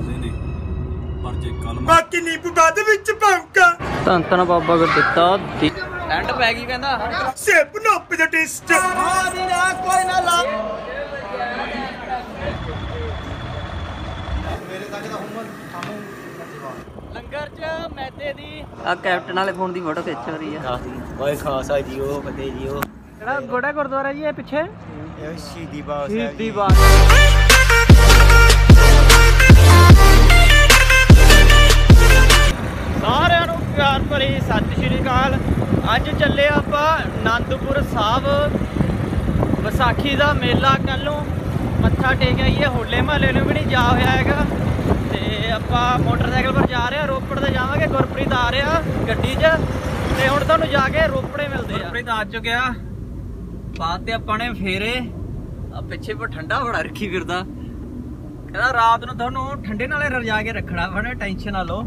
ਨਹੀਂ ਨਹੀਂ। ਪਰ ਜੇ ਕਲਮਾ ਬਾਕੀ ਨੀਂਬੂ ਬਾਅਦ ਵਿੱਚ ਪਾਉਂਗਾ। ਧੰਨ ਧੰਨ ਬਾਬਾ ਗੁਰ ਦਿੱਤਾ ਐਂਡ ਪੈ ਗਈ ਕਹਿੰਦਾ। ਸੇਬ ਨੱਪ ਦਾ ਟੇਸਟ ਲੰਗਰ ਚ ਮੈਦੇ ਦੀ ਆ ਕੈਪਟਨ ਵਾਲੇ ਫੋਨ ਦੀ ਫੋਟੋ ਖਿੱਚ ਹੋ ਰਹੀ ਆ। ਓਏ ਖਾਸਾ ਜੀਓ ਫਤਿਹ ਜੀਓ ਕਿਹੜਾ ਗੋੜਾ ਗੁਰਦੁਆਰਾ ਜੀ ਇਹ ਪਿੱਛੇ? ਇਹ ਸ਼ਹੀਦੀ ਬਾਗ ਸ਼ਹੀਦੀ ਬਾਗ। ਸਾਰਿਆਂ ਨੂੰ ਪਿਆਰ ਭਰੀ ਸਤਿ ਸ਼੍ਰੀ ਅਕਾਲ। ਅੱਜ ਚੱਲੇ ਆਪਾਂ ਆਨੰਦਪੁਰ ਸਾਹਿਬ। ਵਿਸਾਖੀ ਦਾ ਮੇਲਾ ਕੱਲ ਮੱਥਾ ਟੇਕ ਆਈਏ। ਹੋਲੇ ਮਹੱਲੇ ਨੂੰ ਵੀ ਨਹੀਂ ਜਾ ਹੋਇਆ ਹੈਗਾ। ਤੇ ਆਪਾਂ ਮੋਟਰਸਾਈਕਲ ਪਰ ਜਾ ਰਹੇ ਆ ਰੋਪੜ ਤੇ ਜਾਵਾਂਗੇ। ਗੁਰਪ੍ਰੀਤ ਆ ਰਿਹਾ ਗੱਡੀ 'ਚ। ਤੇ ਹੁਣ ਤੁਹਾਨੂੰ ਜਾ ਕੇ ਰੋਪੜੇ ਮਿਲਦੇ ਆ। ਗੁਰਪ੍ਰੀਤ ਆ ਚੁੱਕਿਆ। ਬਾਅਦ ਤੇ ਆਪਾਂ ਨੇ ਫੇਰੇ। ਆ ਪਿੱਛੇ ਪਰ ਠੰਡਾ ਬੜਾ ਰੱਖੀ ਫਿਰਦਾ। ਕਹਿੰਦਾ ਰਾਤ ਨੂੰ ਤੁਹਾਨੂੰ ਠੰਡੇ ਨਾਲੇ ਰਜਾ ਕੇ ਰੱਖਣਾ ਬਣੇ ਟੈਨਸ਼ਨ ਨਾ ਲਓ।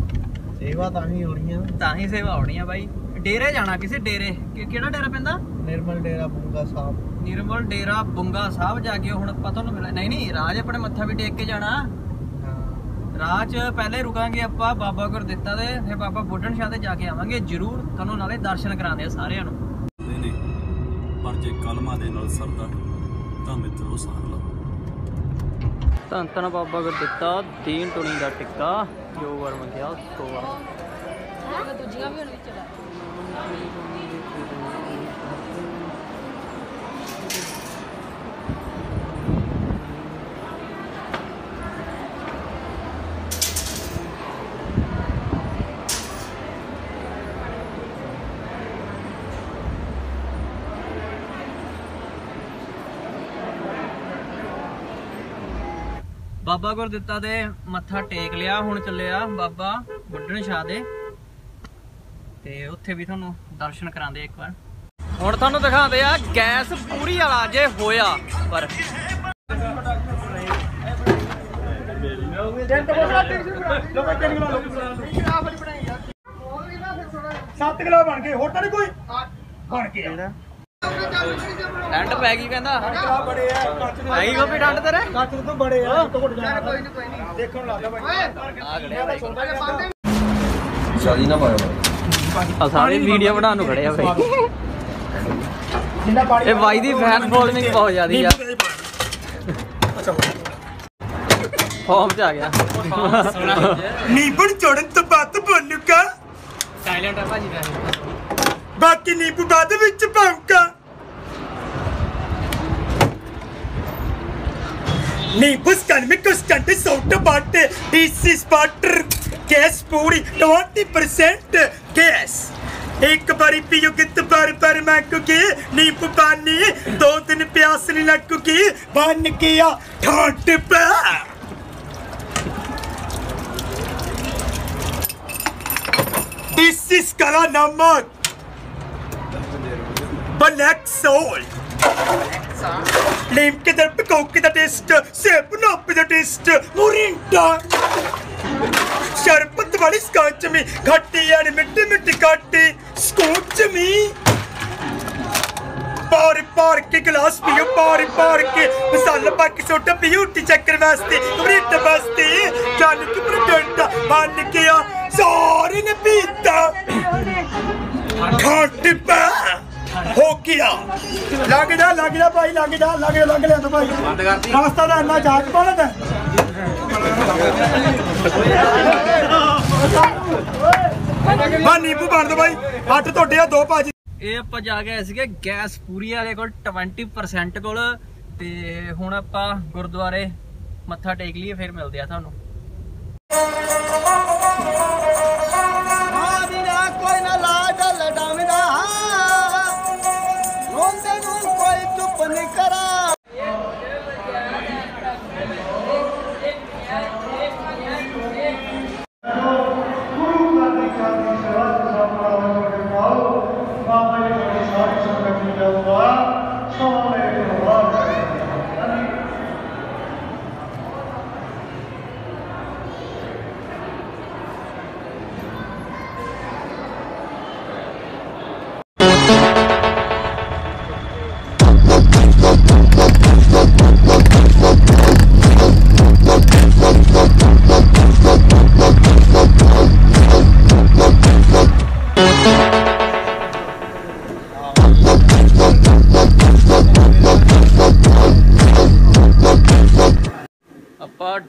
ਸੇਵਾ ਤਾਂ ਹੀ ਹੋ ਰਹੀਆਂ ਤਾਂ ਹੀ ਸੇਵਾ ਹੋਣੀ ਆ ਬਾਈ। ਡੇਰੇ ਜਾਣਾ ਕਿਸੇ ਡੇਰੇ। ਕਿ- ਕਿਹੜਾ ਡੇਰਾ ਪੈਂਦਾ? ਨਿਰਮਲ ਡੇਰਾ ਬੁੰਗਾ ਸਾਹਿਬ। ਨਿਰਮਲ ਡੇਰਾ ਬੁੰਗਾ ਸਾਹਿਬ ਜਾ ਕੇ ਹੁਣ ਪਤਾ ਨੂੰ ਮਿਲਿਆ ਨਹੀਂ ਨਹੀਂ ਰਾਜ ਆਪਣੇ ਮੱਥਾ ਵੀ ਟੇਕ ਕੇ ਜਾਣਾ। ਰਾਹ 'ਚ ਪਹਿਲੇ ਰੁਕਾਂਗੇ ਆਪਾਂ ਬਾਬਾ ਗੁਰਦਿੱਤਾ ਦੇ ਫਿਰ ਬਾਬਾ ਬੁੱਢਣ ਸ਼ਾਹ ਦੇ ਜਾ ਕੇ ਆਵਾਂਗੇ। ਜਰੂਰ ਤੁਹਾਨੂੰ ਨਾਲੇ ਦਰਸ਼ਨ ਕਰਾਉਂਦੇ ਆ ਸਾਰਿਆਂ ਨੂੰ। ਨਹੀਂ ਨਹੀਂ। ਪਰ ਜੇ ਕਲਮਾ ਦੇ ਨਾਲ ਸਰਦਾ ਤਾਂ ਮਿੱਤਰੋ ਸਾਰ ਲਾ ਧੰਨ ਧੰਨ ਬਾਬਾ ਗੁਰਦਿੱਤਾ ਦੀਨ ਟੁਣੀ ਦਾ ਟਿੱਕਾ ਜੋ ਵਰ ਮੰਗਿਆ ਸੋ ਵਰ ਬਾਬਾ ਗੁਰਦਿੱਤਾ ਦੇ ਮੱਥਾ ਟੇਕ ਲਿਆ ਹੁਣ ਚੱਲਿਆ ਬਾਬਾ ਬੁੱਢਣ ਸ਼ਾਹ ਦੇ। ਤੇ ਉੱਥੇ ਵੀ ਤੁਹਾਨੂੰ ਦਰਸ਼ਨ ਕਰਾਉਂਦੇ ਇੱਕ ਵਾਰ। ਹੁਣ ਤੁਹਾਨੂੰ ਦਿਖਾਉਂਦੇ ਆ ਗੈਸ ਪੂਰੀ ਵਾਲਾ ਜੇ ਹੋਇਆ ਪਰ 7 ਕਿਲੋ ਬਣ ਗਏ ਹੋਰ ਤਾਂ ਨਹੀਂ ਕੋਈ? ਬਣ ਗਿਆ। ਠੰਡ ਪੈ ਗਈ ਕਹਿੰਦਾ। ਬੜੇ ਆ ਕੱਚ ਦੇ ਆਈ ਗੋਪੀ ਠੰਡ ਤੇਰੇ? ਕੱਚ ਤੋਂ ਬੜੇ ਆ ਟੁੱਟ ਜਾਣਾ ਕੋਈ ਨਹੀਂ ਕੋਈ ਨਹੀਂ ਦੇਖਣ ਲੱਗਾ ਭਾਈ ਆ ਖੜਿਆ ਬਾਈ ਸ਼ਾਦੀ ਨਾ ਪਾਇਆ ਆ ਸਾਰੇ ਵੀਡੀਓ ਬਣਾਉਣ ਨੂੰ ਖੜੇ ਆ ਬਾਈ। ਜਿੰਨਾ ਪਾਣੀ ਇਹ ਬਾਈ ਦੀ ਫੈਨ ਫੋਲੋਇੰਗ ਬਹੁਤ ਜ਼ਿਆਦੀ ਆ। ਫਾਰਮ ਚ ਆ ਗਿਆ। ਨੀਂਬੂ ਚੜਨ ਤੋਂ ਬਾਅਦ ਬਣੂਗਾ ਸਾਇਲੈਂਟ ਆ ਭਾਜੀ ਬਾਕੀ ਨੀਂਬੂ ਬਾਅਦ ਵਿੱਚ ਪਾਉਂਗਾ Niin puskan, kuskan, soutabatte, this is butter, gas puri, 20% gas. एक बारी पियुगित बार बार मैकुगी नींब पानी। दो दिन प्यास नहीं लगूगी। बन किया ठाट पे। दिस इज़ कला नमक। ब्लैक सोल्ट ਕੇ ਦਰ ਪਕੌਕੇ ਦਾ ਟੇਸਟ ਸੇਬ ਨੱਪ ਦਾ ਟੇਸਟ ਮੋਰਿੰਡਾ। ਸ਼ਰਬਤ ਵਾਲੀ ਸਕਾਚ ਮੀ ਖੱਟੀ ਯਾਨੀ ਮਿੱਟੀ ਮਿੱਟੀ ਕਾਟੀ ਸਕੂਚ ਮੀ ਪਾਰ ਪਾਰ ਕੇ ਗਲਾਸ ਪੀਓ ਪਾਰ ਪਾਰ ਕੇ। ਮਸਾਲਾ ਪਾ ਕੇ ਸੋਟਾ ਉੱਟੀ ਚੱਕਰ ਵਾਸਤੇ ਬ੍ਰਿਟ ਵਾਸਤੇ। ਜਾਨ ਕਿ ਪ੍ਰਡੰਡਾ ਬਣ ਗਿਆ ਸਾਰੇ ਨੇ ਪੀਤਾ। ਖੱਟ ਪਾ ਹੋ ਗਿਆ। ਲੱਗ ਜਾ ਲੱਗ ਜਾ ਭਾਈ ਲੱਗ ਜਾ ਲੱਗ ਜਾ ਲੱਗ ਲਿਆ ਤਾਂ ਭਾਈ। ਰਸਤਾ ਦਾ ਇੰਨਾ ਜਾਗ ਪਾਣਾ ਤਾਂ। ਬਾ ਨੀਂਬੂ ਬਣ ਦੋ ਭਾਈ। ਅੱਠ ਤੁਹਾਡੇ ਆ ਦੋ ਭਾਜੀ। ਇਹ ਆਪਾਂ ਜਾ ਕੇ ਆਏ ਸੀਗੇ ਗੈਸ ਪੂਰੀ ਵਾਲੇ ਕੋਲ 20% ਕੋਲ। ਤੇ ਹੁਣ ਆਪਾਂ ਗੁਰਦੁਆਰੇ ਮੱਥਾ ਟੇਕ ਲਈਏ ਫਿਰ ਮਿਲਦੇ ਆ ਤੁਹਾਨੂੰ।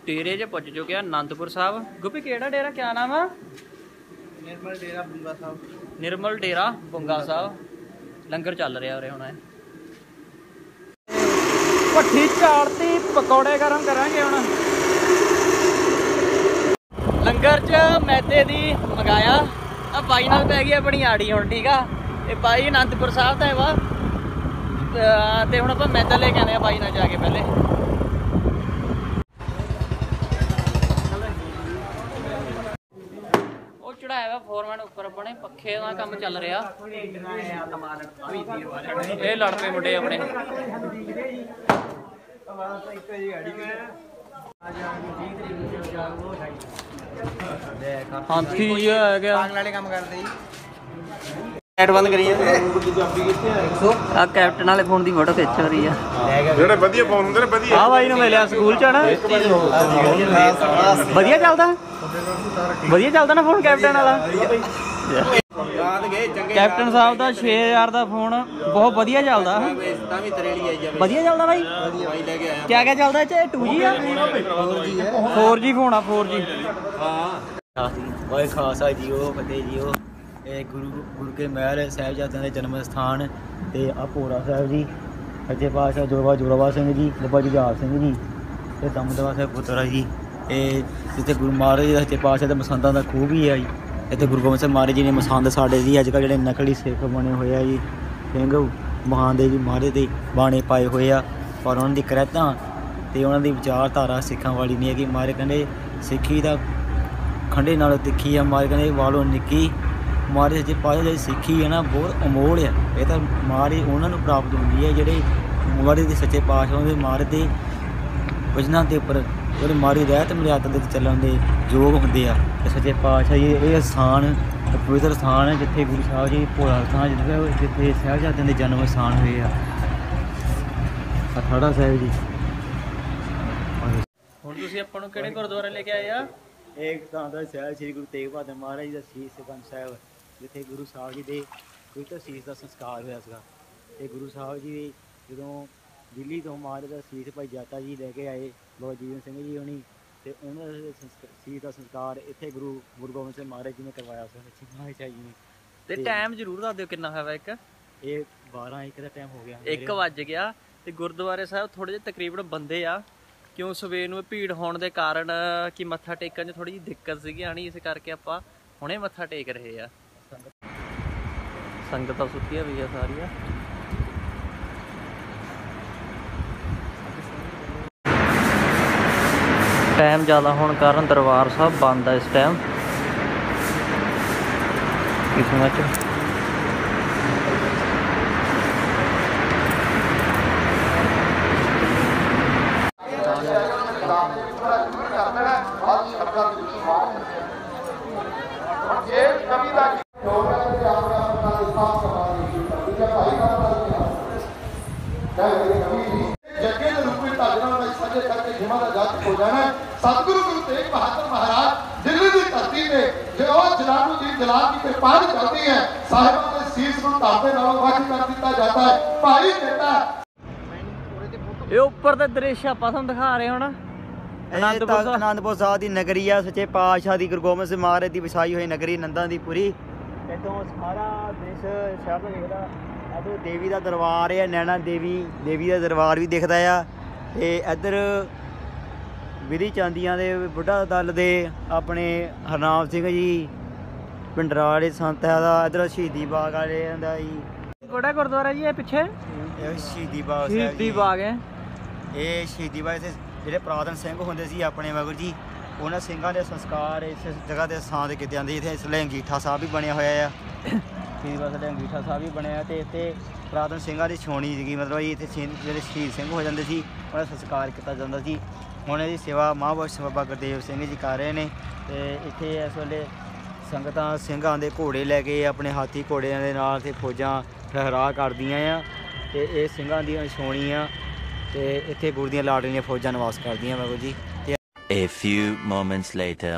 ਡੇਰੇ 'ਚ ਪੁੱਜ ਚੁੱਕੇ ਆ ਆਨੰਦਪੁਰ ਸਾਹਿਬ। ਗੁੱਪੀ ਕਿਹੜਾ ਡੇਰਾ ਕਿਆ ਨਾਮ ਆ? ਨਿਰਮਲ ਡੇਰਾ ਬੁੰਗਾ ਸਾਹਿਬ। ਨਿਰਮਲ ਡੇਰਾ ਬੰਗਾ ਸਾਹਿਬ। ਲੰਗਰ ਚੱਲ ਰਿਹਾ ਉਰੇ ਹੁਣ। ਭੱਠੀ ਝਾੜਤੀ ਪਕੌੜੇ ਗਰਮ ਕਰਾਂਗੇ ਹੁਣ। ਲੰਗਰ 'ਚ ਮੈਦੇ ਦੀ ਮੰਗਾਇਆ। ਆ ਬਾਈ ਨਾਲ ਪੈ ਗਈ ਆਪਣੀ ਆੜੀ ਹੁਣ ਠੀਕ ਆ? ਇਹ ਬਾਈ ਅਨੰਦਪੁਰ ਸਾਹਿਬ ਦਾ ਹੈ ਵਾ ਤੇ ਹੁਣ ਆਪਾਂ ਮੈਦਾ ਲੈ ਕੇ ਆਨੇ ਆ ਬਾਈ ਨਾਲ ਜਾ ਕੇ ਪਹਿਲੇ ਉਹ ਚੜਾਇਆ ਵਾ ਫੋਰਮੈਨ ਉੱਪਰ ਆਪਣੇ ਪੱਖੇ ਦਾ ਕੰਮ ਚੱਲ ਰਿਹਾ। ਇਹ ਲੜ ਪਏ ਮੁੰਡੇ ਆਪਣੇ। ਹਾਥੀ ਜੀ ਆ ਗਿਆ। ਵਾਲੇ ਕੰਮ ਕਰਦੇ ਜੀ ਲਾਈਟ ਬੰਦ ਕਰੀ ਆ ਕੈਪਟਨ ਵਾਲੇ ਫੋਨ ਦੀ ਫੋਟੋ ਖਿੱਚ ਰਹੀ ਆ। ਜਿਹੜੇ ਵਧੀਆ ਫੋਨ ਹੁੰਦੇ ਨੇ ਵਧੀਆ। ਆ ਬਾਈ ਨੂੰ ਮਿਲਿਆ ਸਕੂਲ ਚ ਨਾ ਵਧੀਆ ਚੱਲਦਾ। ਵਧੀਆ ਚੱਲਦਾ ਨਾ ਫੋਨ ਕੈਪਟਨ ਵਾਲਾ? ਕੈਪਟਨ ਸਾਹਿਬ ਦਾ 6000 ਦਾ ਫੋਨ ਬਹੁਤ ਵਧੀਆ ਚੱਲਦਾ। ਵਧੀਆ ਚੱਲਦਾ ਬਾਈ? ਕਿਆ ਕਿਆ ਚੱਲਦਾ ਇਹ 'ਚ? ਇਹ 2G ਆ? 4G ਹੈ 4G ਫੋਨ ਆ 4G ਵਾਹਿ ਖਾਲਸਾ ਜੀਓ ਫਤਿਹ ਜੀਓ। ਇਹ ਗੁਰੂ ਗੁਰੂ ਕੇ ਮਹਿਲ ਸਾਹਿਬਜ਼ਾਦਿਆਂ ਦੇ ਜਨਮ ਸਥਾਨ ਤੇ ਆ ਭੋਰਾ ਸਾਹਿਬ ਜੀ ਸੱਚੇ ਪਾਤਸ਼ਾਹ ਜੋਵਾ ਜੋਰਾਵਾ ਸਿੰਘ ਜੀ ਬਾਬਾ ਜੁਝਾਰ ਸਿੰਘ ਜੀ ਤੇ ਦਮਦਮਾ ਸਾਹਿਬ ਪੁੱਤਰਾ ਜੀ। ਇਹ ਜਿੱਥੇ ਗੁਰੂ ਮਹਾਰਾਜ ਜੀ ਦਾ ਸੱਚੇ ਪਾਤਸ਼ਾਹ ਦੇ ਮਸੰਦਾਂ ਦਾ ਖੂਹ ਵੀ ਹੈ ਜੀ। ਇੱਥੇ ਗੁਰੂ ਗੋਬਿੰਦ ਸਿੰਘ ਮਹਾਰਾਜ ਜੀ ਨੇ ਮਸੰਦ ਸਾਡੇ ਜੀ, ਅੱਜ ਕੱਲ੍ਹ ਜਿਹੜੇ ਨਕਲੀ ਸਿੱਖ ਬਣੇ ਹੋਏ ਆ ਜੀ। ਸਿੰਘ ਮਹਾਨ ਜੀ, ਮਹਾਰਾਜ ਦੇ ਬਾਣੇ ਪਾਏ ਹੋਏ ਆ, ਪਰ ਉਹਨਾਂ ਦੀ ਕਰੈਤਾਂ ਤੇ ਉਹਨਾਂ ਦੀ ਵਿਚਾਰਧਾਰਾ ਸਿੱਖਾਂ ਵਾਲੀ ਨਹੀਂ ਹੈਗੀ। ਮਹਾਰਾਜ ਕਹਿੰਦੇ ਸਿੱਖੀ ਦਾ ਖੰਡੇ ਨਾਲ ਤਿੱਖੀ ਆ, ਮਾਰ ਕਹਿੰਦੇ ਵਾਲੋਂ ਨਿੱਕੀ। ਮਹਾਰਾਜ ਜੇ ਪਾਏ ਜਿਹੜੀ ਸਿੱਖੀ ਹੈ ਨਾ, ਬਹੁਤ ਅਮੋਲ ਆ। ਇਹ ਤਾਂ ਮਾਰੇ ਉਹਨਾਂ ਨੂੰ ਪ੍ਰਾਪਤ ਹੁੰਦੀ ਹੈ ਜਿਹੜੇ ਮਾਰੇ ਦੇ ਸੱਚੇ ਪਾਤਸ਼ਾਹ ਦੇ ਮਹਾਰਾਜ ਦੇ ਵਜਨਾਂ ਦੇ ਉੱਪਰ ਜਿਹੜੇ ਮਾਰੀ ਰਹਿਤ ਮਰਿਆਦਾ ਦੇ ਚੱਲਣ ਦੇ ਯੋਗ ਹੁੰਦੇ ਆ। ਤੇ ਸੱਚੇ ਪਾਤਸ਼ਾਹ ਜੀ ਇਹ ਸਥਾਨ ਇਹ ਪਵਿੱਤਰ ਸਥਾਨ ਹੈ ਜਿੱਥੇ ਗੁਰੂ ਸਾਹਿਬ ਜੀ ਭੋਲਾ ਸਥਾਨ ਜਿੱਥੇ ਜਿੱਥੇ ਸਾਹਿਬਜ਼ਾਦਿਆਂ ਦੇ ਜਨਮ ਸਥਾਨ ਹੋਏ ਆ। ਅਖਾੜਾ ਸਾਹਿਬ ਜੀ। ਹੁਣ ਤੁਸੀਂ ਆਪਾਂ ਨੂੰ ਕਿਹੜੇ ਗੁਰਦੁਆਰੇ ਲੈ ਕੇ ਆਏ ਆ? ਇੱਕ ਤਾਂ ਦਾ ਸਾਹਿਬ ਸ੍ਰੀ ਗੁਰੂ ਤੇਗ ਬਹਾਦਰ ਮਹਾਰਾਜ ਦਾ ਸੀਸ ਗੰਜ ਸਾਹਿਬ ਜਿੱਥੇ ਗੁਰੂ ਸਾਹਿਬ ਜੀ ਦੇ ਪਵਿੱਤਰ ਸੀਸ ਦਾ ਸੰਸਕਾਰ ਹੋਇਆ ਸੀਗਾ। ਤੇ ਗੁਰੂ ਸਾਹਿਬ ਜੀ ਜਦੋਂ ਦਿੱਲੀ ਤੋਂ ਮਹਾਰਾਜ ਦਾ ਸੀਸ ਭਾਈ ਜਾਤਾ ਜੀ ਲੈ ਕੇ ਆਏ ਬਾਬਾ ਜੀਵਨ ਸਿੰਘ ਜੀ ਹੋਣੀ ਤੇ ਉਹਨਾਂ ਦੇ ਸੀਸ ਦਾ ਸੰਸਕਾਰ ਇੱਥੇ ਗੁਰੂ ਗੁਰੂ ਗੋਬਿੰਦ ਸਿੰਘ ਮਹਾਰਾਜ ਜੀ ਨੇ ਕਰਵਾਇਆ ਸੀ ਸੱਚੀ ਪਾਤਸ਼ਾਹ ਜੀ ਨੇ। ਤੇ ਟਾਈਮ ਜ਼ਰੂਰ ਦੱਸ ਦਿਓ ਕਿੰਨਾ ਹੋਇਆ ਇੱਕ। ਇਹ 12 ਇੱਕ ਦਾ ਟਾਈਮ ਹੋ ਗਿਆ। 1 ਵੱਜ ਗਿਆ ਤੇ ਗੁਰਦੁਆਰੇ ਸਾਹਿਬ ਥੋੜੇ ਜਿਹੇ ਤਕਰੀਬਨ ਬੰਦੇ ਆ ਕਿਉਂ ਸਵੇਰ ਨੂੰ ਭੀੜ ਹੋਣ ਦੇ ਕਾਰਨ ਕਿ ਮੱਥਾ ਟੇਕਣ 'ਚ ਥੋੜੀ ਜਿਹੀ ਦਿੱਕਤ ਸੀਗੀ ਆਣੀ ਇਸ ਕਰਕੇ ਆਪਾਂ ਹੁਣੇ ਮੱਥਾ ਟੇਕ ਰਹੇ ਆ। ਸੰਗਤਾਂ ਸੁੱਤੀਆਂ ਵੀ ਆ ਸਾਰੀਆਂ। ਟਾਈਮ ਜ਼ਿਆਦਾ ਹੋਣ ਕਾਰਨ ਦਰਬਾਰ ਸਾਹਿਬ ਬੰਦ ਆ ਇਸ ਟਾਈਮ ਕਿਸਮਤ ਚ ਜੱਗੇ ਦੇ ਰੂਪ ਵਿੱਚ ਤੁਹਾਡੇ ਨਾਲ ਮੈਂ ਸਾਂਝੇ ਕਰਕੇ ਖਿਮਾ ਦਾ ਜੱਜ ਹੋ ਜਾਣਾ ਹੈ। ਸਤਿਗੁਰੂ ਗੁਰੂ ਤੇਗ ਬਹਾਦਰ ਮਹਾਰਾਜ ਦਿੱਲੀ ਦੀ ਧਰਤੀ ਤੇ ਜੇ ਉਹ ਜਲਾਲੂ ਦੀ ਜਲਾਲ ਦੀ ਕਿਰਪਾਨ ਚੱਲਦੀ ਹੈ ਸਾਹਿਬਾਂ ਦੇ ਸੀਸ ਨੂੰ ਧਰਤੇ ਨਾਲੋਂ ਵੱਖ ਕਰ ਦਿੱਤਾ ਜਾਂਦਾ ਹੈ। ਭਾਈ ਕਹਿੰਦਾ ਇਹ ਉੱਪਰ ਦਾ ਦ੍ਰਿਸ਼ ਆਪਾਂ ਤੁਹਾਨੂੰ ਦਿਖਾ ਰਹੇ ਹੁਣ। ਅਨੰਦਪੁਰ ਅਨੰਦਪੁਰ ਸਾਹਿਬ। ਅਨੰਦਪੁਰ ਸਾਹਿਬ ਦੀ ਨਗਰੀ ਆ ਸੱਚੇ ਪਾਤਸ਼ਾਹ ਦੀ ਗੁਰੂ ਗੋਬਿੰਦ ਸਿੰਘ ਮਹਾਰਾਜ ਦੀ ਵਸਾਈ ਹੋਈ ਨਗਰੀ ਨੰਦਾਂ ਦੀ ਪੁਰੀ। ਇਤੋਂ ਸਾਰਾ ਦੇਸ਼ ਸ਼ਹਿਰ ਤੋਂ ਦਿਖਦਾ। ਇੱਧਰ ਦੇਵੀ ਦਾ ਦਰਬਾਰ ਹੈ ਨੈਣਾ ਦੇਵੀ ਦੇਵੀ ਦਾ ਦਰਬਾਰ ਵੀ ਦਿਖਦਾ ਆ। ਤੇ ਇੱਧਰ ਵਿਧੀ ਚਾਂਦੀਆਂ ਦੇ ਬੁੱਢਾ ਦਲ ਦੇ ਆਪਣੇ ਹਰਨਾਮ ਸਿੰਘ ਜੀ ਪਿੰਡਰਾ ਵਾਲੇ ਸੰਤ ਹੈ ਦਾ ਇੱਧਰ ਸ਼ਹੀਦੀ ਬਾਗ ਵਾਲੇ ਦਾ ਜੀ। ਕਿਹੜਾ ਗੁਰਦੁਆਰਾ ਜੀ ਇਹ ਪਿੱਛੇ? ਇਹ ਸ਼ਹੀਦੀ ਬਾਗ ਸਾਹਿਬ ਸ਼ਹੀਦੀ। ਬਾਗ ਹੈ। ਇਹ ਸ਼ਹੀਦੀ ਬਾਗ ਇੱਥੇ ਜਿਹੜੇ ਪੁਰਾਤਨ ਸਿੰਘ ਹੁੰਦੇ ਸੀ ਆਪਣੇ ਵਾਗੁਰ ਜੀ ਉਹਨਾਂ ਸਿੰਘਾਂ ਦੇ ਸੰਸਕਾਰ ਇਸ ਜਗ੍ਹਾ ਤੇ ਥਾਂ ਤੇ ਕੀਤੇ ਜਾਂਦੇ ਇੱਥੇ ਇਸ ਲਈ ਅੰਗੀਠਾ ਸਾਹਿਬ ਵੀ ਬਣਿਆ ਹੋਇਆ ਆ। ਸ਼ਹੀਦੀ ਬਾਗ ਦੇ ਅੰਗੀਠਾ ਸਾਹਿਬ ਵੀ ਬਣਿਆ ਤੇ ਇੱਥੇ ਪੁਰਾਤਨ ਸਿੰਘਾਂ ਦੀ ਛੋਣੀ ਸੀਗੀ। ਮਤਲਬ ਜੀ ਇੱਥੇ ਜਿਹੜੇ ਸ਼ਹੀਦ ਸਿੰਘ ਹੋ ਜਾਂਦੇ ਸੀ ਉਹਨਾਂ ਦਾ ਸੰਸਕਾਰ ਕੀਤਾ ਜਾਂਦਾ ਸੀ। ਹੁਣ ਇਹਦੀ ਸੇਵਾ ਮਹਾਂਪੁਰਸ਼ ਬਾਬਾ ਗੁਰਦੇਵ ਸਿੰਘ ਜੀ ਕਰ ਰਹੇ ਨੇ ਤੇ ਇੱਥੇ ਇਸ ਵੇਲੇ ਸੰਗਤਾਂ, ਸਿੰਘਾਂ ਦੇ ਘੋੜੇ ਲੈ ਕੇ ਆਪਣੇ ਹਾਥੀ ਘੋੜਿਆਂ ਦੇ ਨਾਲ ਤੇ ਫੌਜਾਂ ਠਹਿਰਾ ਕਰਦੀਆਂ ਆ ਤੇ ਇਹ ਸਿੰਘਾਂ ਦੀਆਂ ਛੋਣੀ ਆ ਤੇ ਇੱਥੇ ਗੁਰੂ ਦੀਆਂ ਲਾਡਲੀਆਂ ਫੌਜਾਂ ਨਿਵਾਸ ਕਰਦੀਆਂ ਬਾਬੂ ਜੀ ਤੇ A few moments later.